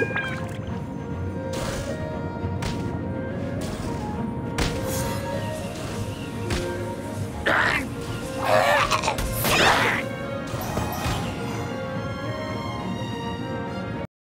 Ah!